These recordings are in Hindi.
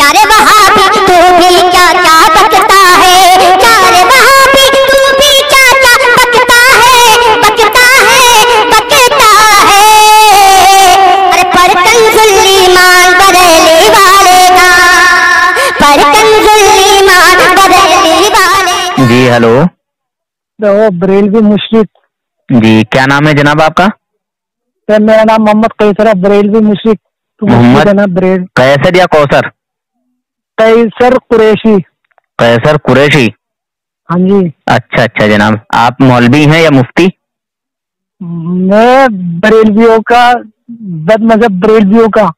क्या रे तू भी क्या क्या बकता है? क्या रे वहाँ तू भी क्या क्या बकता है? बकता है बकता है। अरे पर कंजुल ईमान बरेली वाले का पर कंजुल ईमान बरेली वाले जी हेलो तो बरेलवी मुशरक जी क्या नाम है जनाब आपका? सर मेरा नाम मोहम्मद कैसर है बरेलवी मुशरक तो मोहम्मद? है बरेल कैसर या कौसर? कैसर कुरैशी। कैसर कुरैशी? हाँ जी। अच्छा अच्छा जनाब। आप मौलवी हैं या मुफ्ती? मैं बरेलवियों का बद मज़हब बरेलवियों का।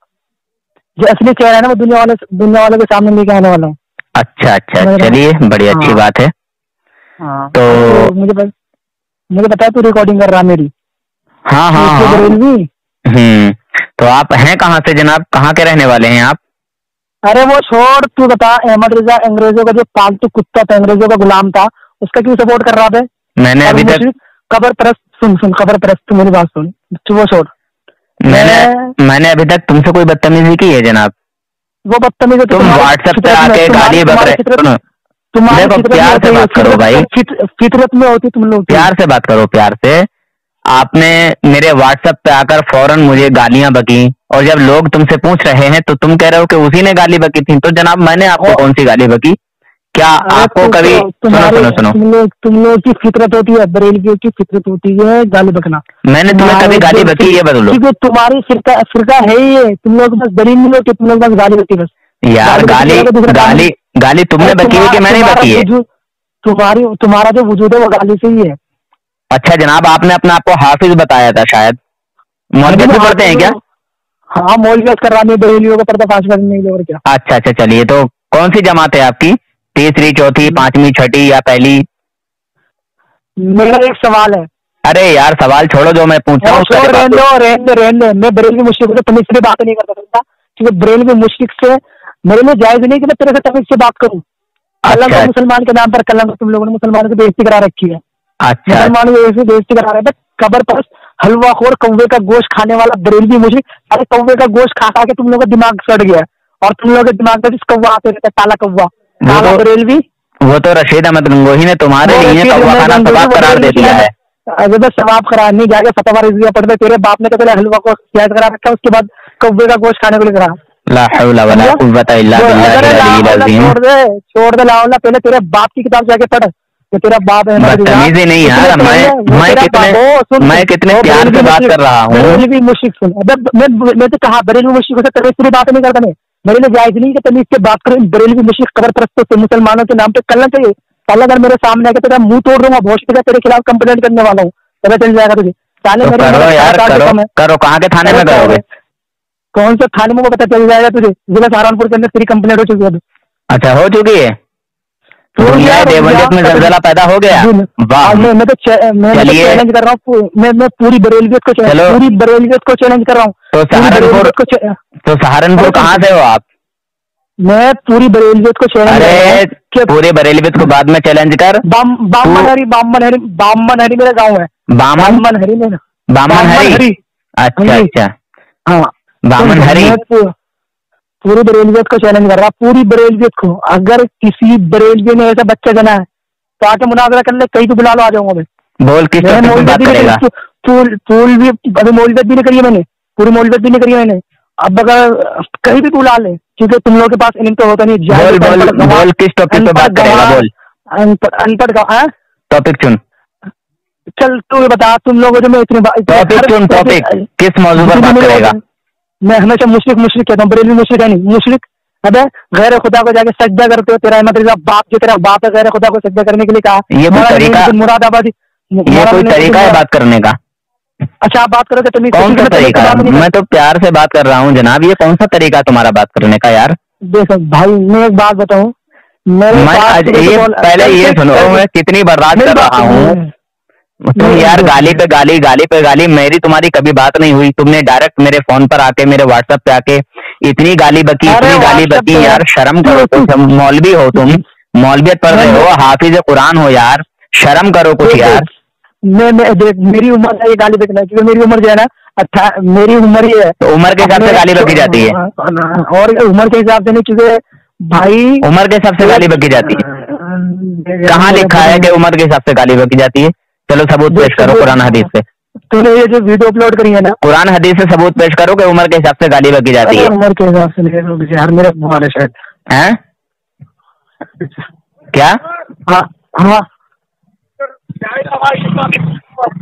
जो असली चेहरा है ना वो दुनिया वाले दुनिया वालों के सामने लेके आने वाला हूँ। अच्छा अच्छा। चलिए बड़ी अच्छी हाँ। बात है। हाँ। तो- तो मुझे बस मुझे बता तू रिकॉर्डिंग कर रहा मेरी। हाँ हाँ हाँ। बरेलवी? हम्म। तो आप हैं कहाँ से जनाब? कहाँ के रहने वाले हैं आप? अरे वो छोड़ तू बता अहमद रिजा अंग्रेज़ों का जो पालतू कुत्ता था अंग्रेज़ों का गुलाम था उसका क्यों सपोर्ट कर रहा था? मैंने अभी तक कबर परस्त सुन सुन कबर परस्त तू मेरी बात सुन तू वो छोड़। मैंने मैंने अभी तक तुमसे कोई बदतमीजी की है जनाब? वो बदतमीज तो तुम व्हाट्सएप पे आके गाली बक रहे तुम्हारी प्यार से बात करो फितरत- भाई। फितरत में होती तुम लोग प्यार से बात करो प्यार से। आपने मेरे व्हाट्सएप पे आकर फ़ौरन मुझे गालियाँ बकी। और जब लोग तुमसे पूछ रहे हैं तो तुम कह रहे हो कि उसी ने गाली बकी थी। तो जनाब मैंने आपको कौन सी गाली बकी? क्या आपको तो- कभी तो सुनो सुनो सुनो। तुम लोग तुम लोग की फितरत होती है बरेलवियों की फितरत होती है गाली बकना। मैंने तुम्हें कभी गाली बकी ये बदलो। क्योंकि तुम्हारी फिरका फिरका है है तुम लोग बस दलील नहीं तुम लोग बस गाली बकती बस। यार गाली का काम गाली गाली तुमने बकी है कि मैंने बकी है? तुम्हारी तुम्हारा जो वजूद है वो गाली से ही है। अच्छा जनाब आपने अपने आपको हाफिज बताया था शायद। मौलवी भी पढ़ते हैं क्या? हाँ मौलवियत करवानी बरेलियों का पर्दाफाश करने के लिए और क्या। अच्छा अच्छा चलिए तो कौन सी जमात है आपकी? तीसरी चौथी पांचवी छठी या पहली? मेरा एक सवाल है। अरे यार सवाल छोड़ो जो मैं पूछ रहा हूँ रहने दो। रहने रहने मैं बरेलवी मुश्किल से तमीज से बात नहीं कर सकता क्योंकि बरेलवी मुश्किल से मेरे लिए जायज़ नहीं कि मैं तेरे से तमीज से बात करूँ। अच्छा। मुसलमान के नाम पर कलंक तुम लोगों ने मुसलमानों की बेइज्जती करा रखी है। अच्छा। मुसलमानों ऐसी करा रहे हैं कबर पर हलवा खोर कौवे का गोश्त खाने वाला बरेलवी मुझे अरे कौवे का गोश्त खा खा के तुम लोगों का दिमाग सड़ गया। और तुम लोगों के दिमाग में जिस कौवा आते रहता है काला कौवा। काला तो- बरेलवी वो तो रशीद अहमद गंगोही ने तुम्हारे लिए कौवा खाना सवाब करार दे दिया है। अरे बस सवाब करा नहीं जाके फतवा रिजिया पढ़ते तेरे बाप ने तो पहले हलवा को याद करा रखा उसके बाद कौवे का गोश्त खाने को लिए करा ला हौला वला कुव्वता इल्ला वो अलील अज़ीम। छोड़ दे छोड़ दे लाओला पहले तेरे बाप की किताब जाके पढ़। कि तेरा बाप है बदतमीजी नहीं यार मैं मैं कितने मैं कितने प्यार से बात कर रहा हूँ। बरेलवी मुश्किल सुन। अबे मैं मैं तो कहा बरेलवी मुश्किल से बात नहीं करता मैं। जायज़ नहीं कि तमीज से बात करूँ बरेलवी मुश्किल कबर परस्त मुसलमानों के नाम पे करना चाहिए कल अगर मेरे सामने आके तेरा मुँह तोड़ दूँगा भोज पे तेरे खिलाफ कंप्लेंट करने वाला हूँ। पता चल जाएगा तुझे। तो करो यार कहाँ के थाने में करोगे? कौन से थाने में पता चल जाएगा तुझे? जिला सहारनपुर के अंदर तेरी कंप्लेंट हो चुकी है अच्छा हो चुकी है? तो में जलजला पैदा हो गया। वाह। मैं मैं तो चे- मैं मैं तो। चैलेंज कर रहा हूँ मैं मैं पूरी बरेलवियत को पूरी को चैलेंज कर रहा हूँ। तो सहारनपुर तो सहारनपुर कहाँ से हो आप? मैं पूरी बरेलवियत को चैलेंज अरे पूरे बरेलवित को बाद में चैलेंज कर। बाम बामन तू- हरी बामन हरी बामन हरी मेरा गाँव है। बामन बामन हरी मेरा बामन हरी अच्छा अच्छा। हाँ बामन तो हरी पूरी बरेलवियत को चैलेंज कर रहा पूरी बरेलवियत को। अगर किसी बरेलवी ने ऐसा बच्चा जना है तो आके मुनाजरा कर ले कहीं तो बुला लो आ जाऊँगा मैं। बोल किस पूल पूल भी अभी मौलवियत भी नहीं करी है मैंने पूरी मौलवियत भी नहीं करी है मैंने। अब अगर कहीं भी बुला ले क्योंकि तुम लोगों के पास इल्म तो होता नहीं बोल बोल बोल किस टॉपिक पे बात करेगा? बोल। अनपढ़ गंवार- हाँ? टॉपिक चुन। चल तू बता तुम लोगों जो मैं इतनी टॉपिक चुन टॉपिक किस मौजूद पर बात करेगा? मैं हमेशा मुशरिक मुशरिक कहता हूँ बरेलवी मुशरिक है नहीं मुशरिक। अबे गैर खुदा को जाके सज्जा करते हो तेरा रिजा बाप जो तेरा बाप है गैर खुदा को सज्जा करने के लिए कहा? ये तरीका- मुरादाबादी ये कोई तरीका है बात करने का? अच्छा आप बात करोगे तमीज से, कौन सा तरीका? मैं तो प्यार से बात कर रहा हूँ जनाब। ये कौन सा तरीका तुम्हारा बात करने का यार? देखो भाई मैं एक बात बताऊँ। मैं आज तो ये पहले ये सुनो मैं कितनी बर्बाद कर रहा हूँ। मेरी यार गाली पे गाली गाली पे गाली मेरी तुम्हारी कभी बात नहीं हुई। तुमने डायरेक्ट मेरे फ़ोन पर आके मेरे व्हाट्सएप पे आके इतनी गाली बकी इतनी गाली बकी यार शर्म करो तुम मौलवी हो तुम मौलवियत पढ़ रहे हो हाफिज कुरान हो यार शर्म करो कुछ यार। मैं मैं देख मेरी उम्र है ये गाली बकना क्योंकि मेरी उम्र जो है ना अच्छा मेरी उम्र ही है। तो उम्र के हिसाब से गाली बकी जाती है। और उम्र के हिसाब से नहीं क्योंकि भाई उम्र के हिसाब से गाली बकी जाती है। कहाँ लिखा है कि उम्र के हिसाब से गाली बकी जाती है? चलो सबूत पेश करो कुरान हदीस से तूने ये जो वीडियो अपलोड करी है ना कुरान हदीस से सबूत पेश करो कि उम्र के हिसाब से गाली बकी जाती है। उम्र के हिसाब से यार मेरा मोबाइल है शायद हैं? क्या? हाँ हाँ।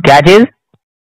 क्या चीज़?